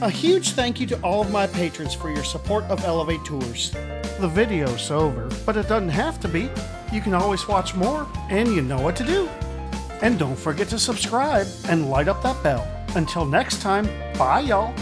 A huge thank you to all of my patrons for your support of elevaTOURS. The video's over, but it doesn't have to be. You can always watch more, and you know what to do. And don't forget to subscribe and light up that bell. Until next time, bye y'all.